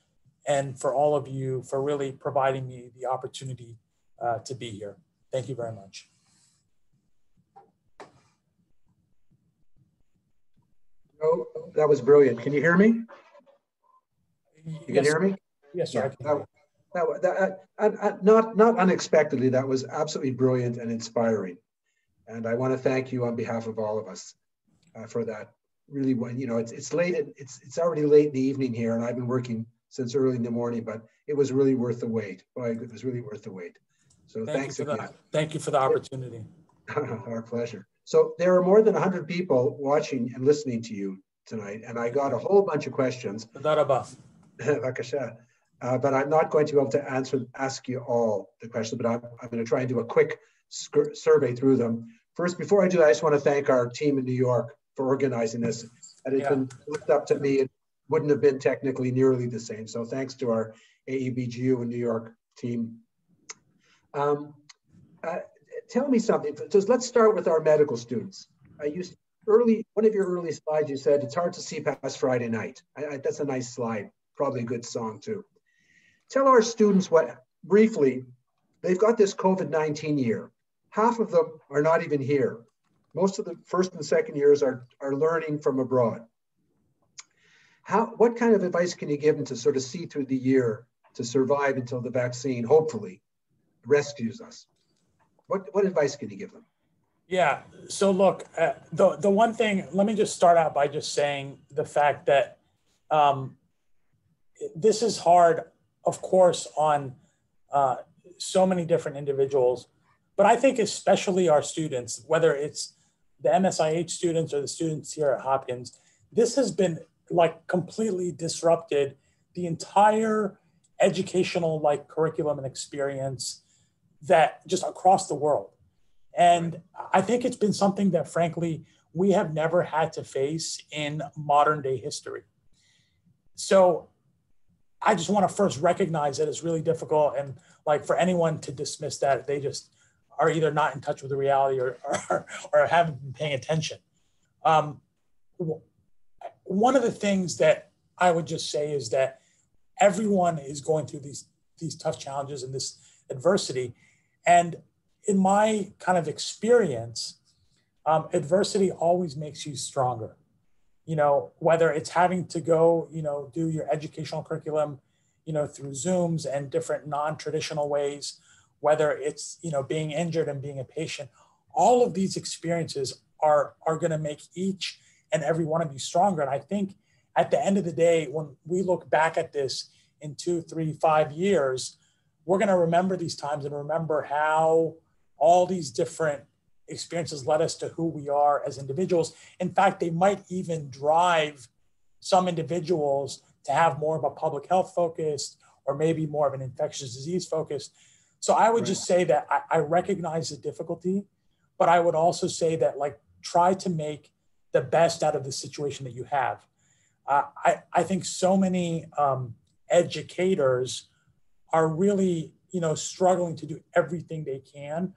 and for all of you for really providing me the opportunity uh, to be here. Thank you very much. Oh, that was brilliant. Can you hear me? You yes. can hear me? Yes, sir. Yeah, that, that, that, not, not unexpectedly, that was absolutely brilliant and inspiring. And I want to thank you on behalf of all of us uh, for that. Really, when you know, it's it's late. It's it's already late in the evening here, and I've been working since early in the morning. But it was really worth the wait. Boy, it was really worth the wait. So thank thanks again. The, thank you for the opportunity. Our pleasure. So there are more than 100 people watching and listening to you tonight, and I got a whole bunch of questions. uh, but I'm not going to be able to answer ask you all the questions, but I'm, I'm going to try and do a quick survey through them. First, before I do that, I just want to thank our team in New York for organizing this. And it's yeah. been left up to me, it wouldn't have been technically nearly the same. So thanks to our AABGU in New York team. Um, uh, tell me something. Just let's start with our medical students. I used early one of your early slides. You said it's hard to see past Friday night. I, I, that's a nice slide. Probably a good song too. Tell our students what briefly. They've got this COVID nineteen year. Half of them are not even here. Most of the first and second years are are learning from abroad. How? What kind of advice can you give them to sort of see through the year to survive until the vaccine hopefully rescues us? What, what advice can you give them? Yeah. So look, uh, the the one thing. Let me just start out by just saying the fact that um, this is hard, of course, on uh, so many different individuals, but I think especially our students, whether it's the MSIH students or the students here at Hopkins, this has been like completely disrupted the entire educational like curriculum and experience that just across the world. And I think it's been something that, frankly, we have never had to face in modern day history. So I just want to first recognize that it's really difficult. And like for anyone to dismiss that, they just are either not in touch with the reality or, or, or haven't been paying attention. Um, one of the things that I would just say is that everyone is going through these, these tough challenges and this adversity. And in my kind of experience, um, adversity always makes you stronger. You know, whether it's having to go, you know, do your educational curriculum, you know, through Zooms and different non-traditional ways, whether it's, you know, being injured and being a patient, all of these experiences are are going to make each and every one of you stronger. And I think at the end of the day, when we look back at this in two, three, five years, we're going to remember these times and remember how all these different experiences led us to who we are as individuals. In fact, they might even drive some individuals to have more of a public health focus or maybe more of an infectious disease focus. So I would right. just say that I, I, recognize the difficulty, but I would also say that like try to make the best out of the situation that you have. Uh, I, I think so many um, educators are really you know struggling to do everything they can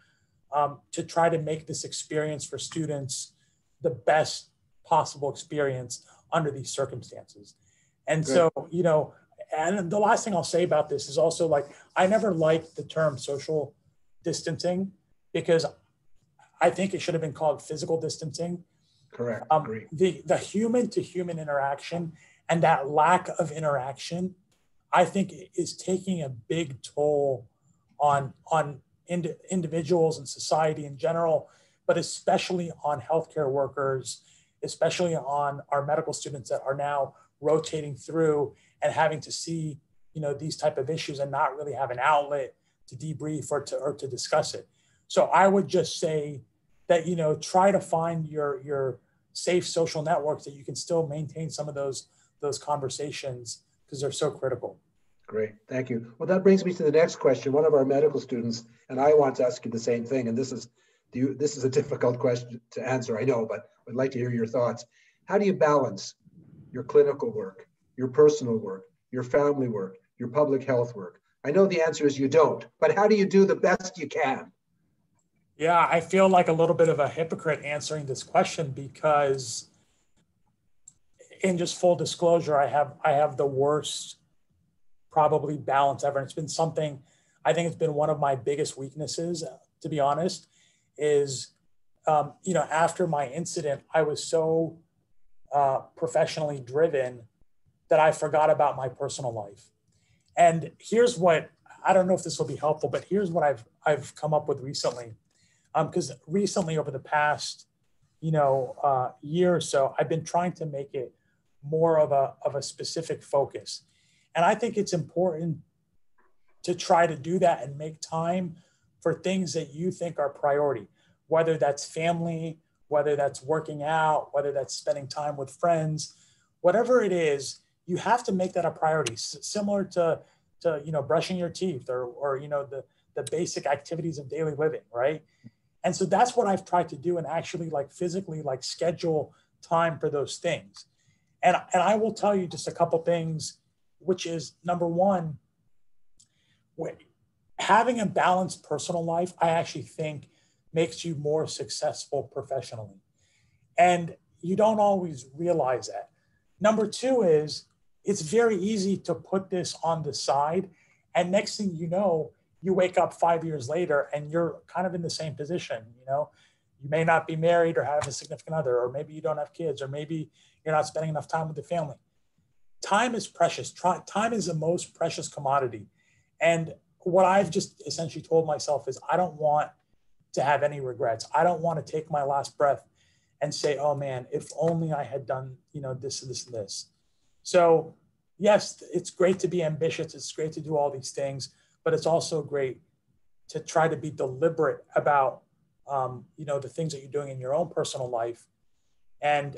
um, to try to make this experience for students the best possible experience under these circumstances and Good. so you know and the last thing i'll say about this is also like i never liked the term social distancing because i think it should have been called physical distancing. Correct. Um, the the human to human interaction and that lack of interaction I think is taking a big toll on on ind- individuals and society in general, but especially on healthcare workers, especially on our medical students that are now rotating through and having to see you know these type of issues and not really have an outlet to debrief or to or to discuss it. So I would just say that you know try to find your your safe social networks that you can still maintain some of those those conversations because they're so critical. Great, thank you. Well, that brings me to the next question. One of our medical students, and I want to ask you the same thing, and this is do you, this is a difficult question to answer, I know, but I'd like to hear your thoughts. How do you balance your clinical work, your personal work, your family work, your public health work? I know the answer is you don't, but how do you do the best you can? Yeah, I feel like a little bit of a hypocrite answering this question because in just full disclosure, I have I have the worst probably balance ever. It's been something I think it's been one of my biggest weaknesses, to be honest, is um, you know after my incident, I was so uh, professionally driven that I forgot about my personal life. And here's what I don't know if this will be helpful, but here's what I've I've come up with recently, because um, recently over the past you know uh, year or so, I've been trying to make it more of a of a specific focus. And I think it's important to try to do that and make time for things that you think are priority, whether that's family, whether that's working out, whether that's spending time with friends, whatever it is, you have to make that a priority. S- similar to to you know brushing your teeth or or you know the the basic activities of daily living right? And so that's what i've tried to do and actually like physically like schedule time for those things. And and i will tell you just a couple things which is number one having a balanced personal life i actually think makes you more successful professionally. And you don't always realize that. Number two is it's very easy to put this on the side. And next thing you know, you wake up five years later and you're kind of in the same position. You know, you may not be married or have a significant other, or maybe you don't have kids, or maybe you're not spending enough time with the family. Time is precious. Time is the most precious commodity. And what I've just essentially told myself is I don't want to have any regrets. I don't want to take my last breath and say, oh man, if only I had done, you know, this, and this, and this. So, yes, it's great to be ambitious. It's great to do all these things, but it's also great to try to be deliberate about, um, you know, the things that you're doing in your own personal life. And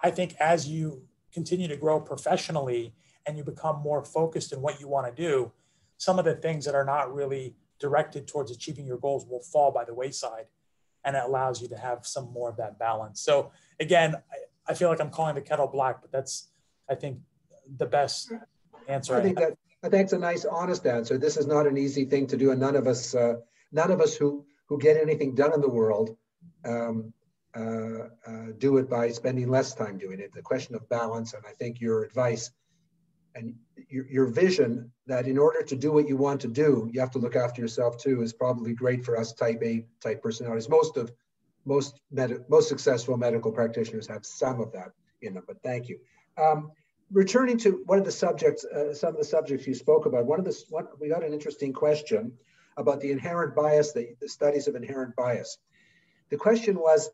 I think as you continue to grow professionally and you become more focused in what you want to do, some of the things that are not really directed towards achieving your goals will fall by the wayside and it allows you to have some more of that balance. So again, I, I feel like I'm calling the kettle black, but that's I think the best answer. I think that I think it's a nice, honest answer. This is not an easy thing to do, and none of us, uh, none of us who who get anything done in the world, um, uh, uh, do it by spending less time doing it. The question of balance, and I think your advice and your, your vision that in order to do what you want to do, you have to look after yourself too, is probably great for us Type A type personalities. Most of most med- most successful medical practitioners have some of that in them. But thank you. Um, returning to one of the subjects, uh, some of the subjects you spoke about, one of the, one, we got an interesting question about the inherent bias, the, the studies of inherent bias. The question was,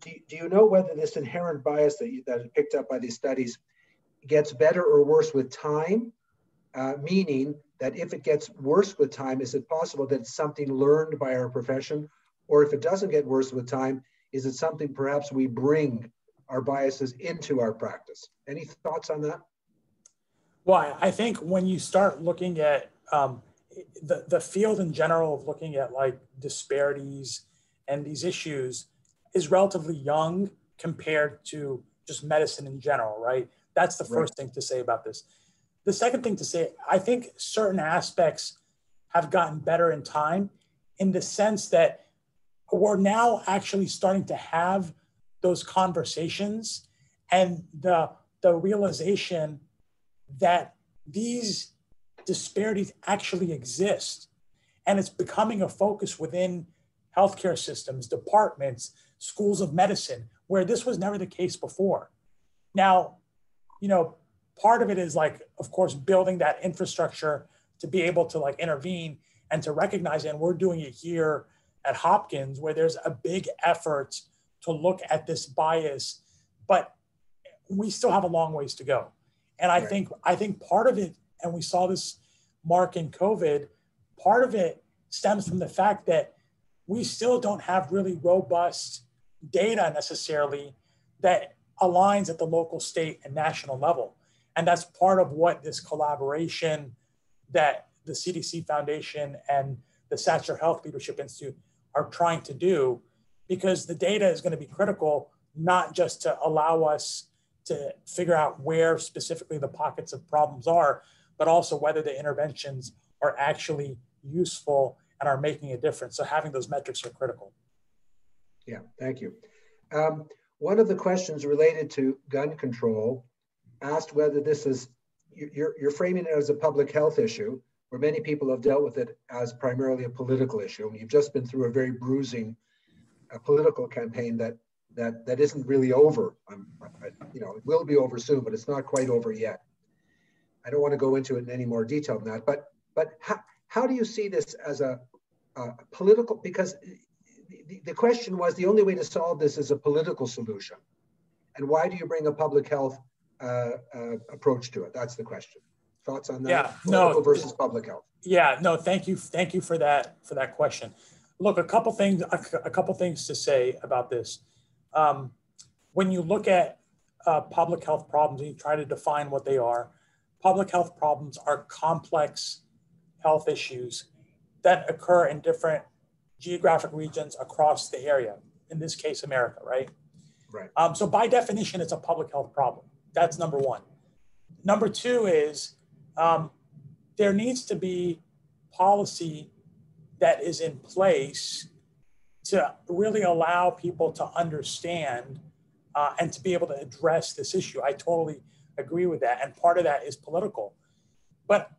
do, do you know whether this inherent bias that, you, that is picked up by these studies gets better or worse with time? Uh, meaning that if it gets worse with time, is it possible that it's something learned by our profession? Or if it doesn't get worse with time, is it something perhaps we bring our biases into our practice. Any thoughts on that? Well, I think when you start looking at um, the, the field in general of looking at like disparities and these issues is relatively young compared to just medicine in general, right? That's the first right. thing to say about this. The second thing to say, I think certain aspects have gotten better in time in the sense that we're now actually starting to have those conversations and the the realization that these disparities actually exist. And it's becoming a focus within healthcare systems departments schools of medicine where this was never the case before. Now you know part of it is like of course building that infrastructure to be able to like intervene and to recognize it and we're doing it here at hopkins where there's a big effort to look at this bias, but we still have a long ways to go. And I right. think I think part of it, and we saw this mark in COVID, part of it stems from the fact that we still don't have really robust data necessarily that aligns at the local, state, and national level. And that's part of what this collaboration that the CDC Foundation and the Satcher Health Leadership Institute are trying to do because the data is going to be critical, not just to allow us to figure out where specifically the pockets of problems are, but also whether the interventions are actually useful and are making a difference. So having those metrics are critical. Yeah, thank you. Um, one of the questions related to gun control asked whether this is, you're, you're framing it as a public health issue, where many people have dealt with it as primarily a political issue. And you've just been through a very bruising a political campaign that that that isn't really over. I'm, I, you know, it will be over soon, but it's not quite over yet. I don't want to go into it in any more detail than that. But but how, how do you see this as a, a political? Because the, the question was the only way to solve this is a political solution, and why do you bring a public health uh, uh, approach to it? That's the question. Thoughts on that? Yeah, political no, versus public health. Yeah, no, thank you, thank you for that for that question look, a couple things, a, couple things to say about this. Um, when you look at uh, public health problems and you try to define what they are, public health problems are complex health issues that occur in different geographic regions across the area, in this case, America, right? Right. Um, so by definition, it's a public health problem. That's number one. Number two is um, there needs to be policy that is in place to really allow people to understand uh, and to be able to address this issue. I totally agree with that. And part of that is political. But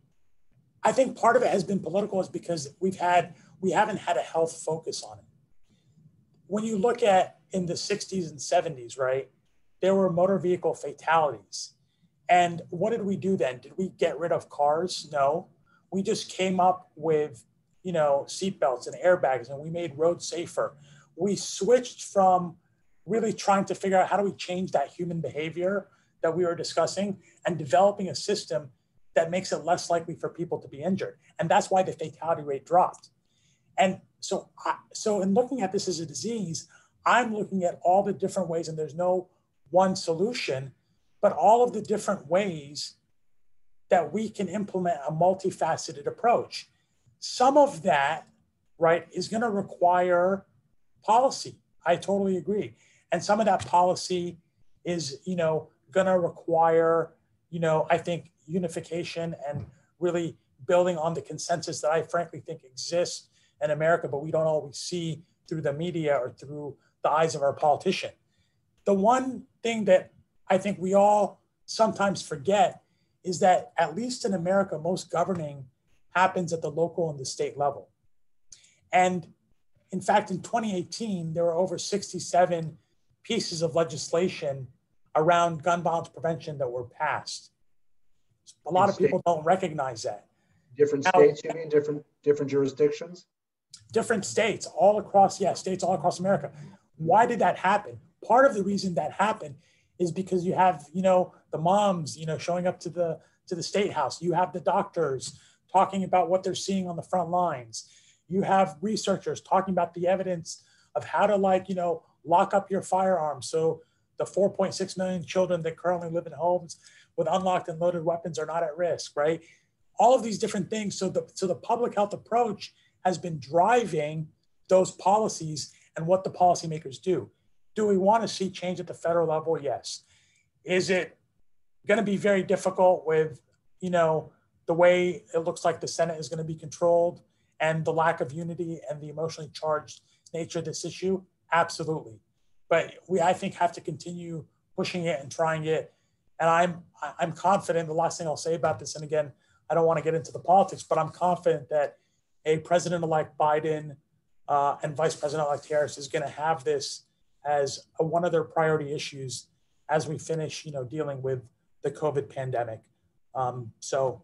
I think part of it has been political is because we've had we haven't had a health focus on it. When you look at in the 60s and 70s, right, there were motor vehicle fatalities. And what did we do then? Did we get rid of cars? No. We just came up with, you know, seatbelts and airbags and we made roads safer. We switched from really trying to figure out how do we change that human behavior that we were discussing and developing a system that makes it less likely for people to be injured. And that's why the fatality rate dropped. And so, I, so in looking at this as a disease, I'm looking at all the different ways, and there's no one solution, but all of the different ways that we can implement a multifaceted approach. Some of that, right, is going to require policy. I totally agree. And some of that policy is, you know, going to require, you know, I think unification and really building on the consensus that I frankly think exists in America, but we don't always see through the media or through the eyes of our politician. The one thing that I think we all sometimes forget is that at least in America, most governing happens at the local and the state level. And in fact, in 2018, there were over 67 pieces of legislation around gun violence prevention that were passed. A lot of people don't recognize that. Different now, states, you mean different different jurisdictions? Different states, all across, yeah, states all across America. Why did that happen? Part of the reason that happened is because you have, you know, the moms, you know, showing up to the to the state house. You have the doctors talking about what they're seeing on the front lines. You have researchers talking about the evidence of how to like, you know, lock up your firearms so the 4.6 million children that currently live in homes with unlocked and loaded weapons are not at risk, right? All of these different things. So the so the public health approach has been driving those policies and what the policymakers do. Do we want to see change at the federal level? Yes. Is it going to be very difficult with, you know, the way it looks like the Senate is going to be controlled and the lack of unity and the emotionally charged nature of this issue? Absolutely. But we, I think, have to continue pushing it and trying it. And I'm, I'm confident. The last thing I'll say about this, and again, I don't want to get into the politics, but I'm confident that a president-elect Biden uh, and Vice President-elect Harris is going to have this as a, one of their priority issues as we finish, you know, dealing with the COVID pandemic. Um, so,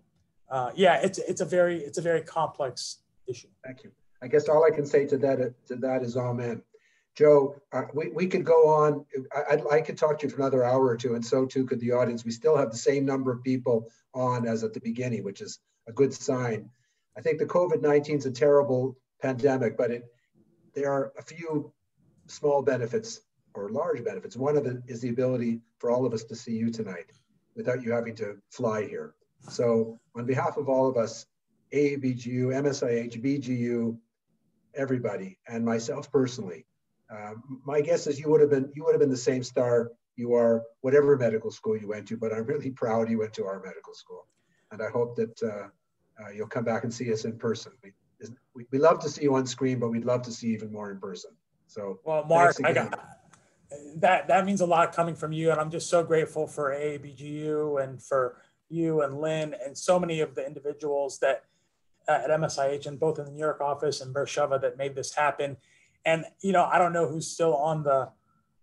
uh, yeah, it's it's a very it's a very complex issue. Thank you. I guess all I can say to that to that is amen. Joe, uh, we, we could go on. I, I could talk to you for another hour or two, and so too could the audience. We still have the same number of people on as at the beginning, which is a good sign. I think the COVID 19 is a terrible pandemic, but it, there are a few small benefits or large benefits. One of them is the ability for all of us to see you tonight without you having to fly here. So, on behalf of all of us, AABGU, MSIH, BGU, everybody, and myself personally, uh, my guess is you would have been you would have been the same star you are whatever medical school you went to. But I'm really proud you went to our medical school, and I hope that uh, uh, you'll come back and see us in person. We, we, we love to see you on screen, but we'd love to see even more in person. So, well, Mark, I got that. That means a lot coming from you, and I'm just so grateful for AABGU and for you and Lynn and so many of the individuals that uh, at MSIH and both in the New York office and Beersheba that made this happen. And you know, I don't know who's still on the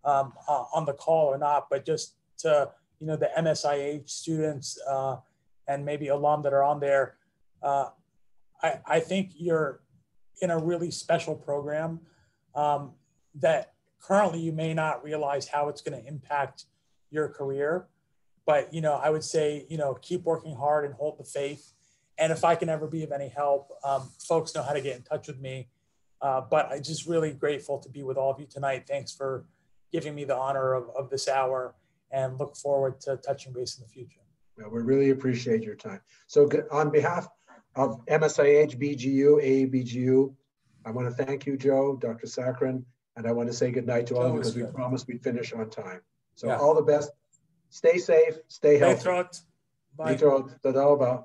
um, uh, on the call or not, but just to you know the MSIH students uh, and maybe alum that are on there uh, I, I think you're in a really special program um, that currently you may not realize how it's going to impact your career. But, you know, I would say, you know, keep working hard and hold the faith. And if I can ever be of any help, um, folks know how to get in touch with me. Uh, but I'm just really grateful to be with all of you tonight. Thanks for giving me the honor of, of this hour and look forward to touching base in the future. Well, we really appreciate your time. So on behalf of MSIH, BGU, AABGU, I want to thank you, Joe, Dr. Sakran, and I want to say goodnight to all of you because we promised we'd finish on time. So yeah. all the best. Stay safe, stay healthy. Bye. Bye.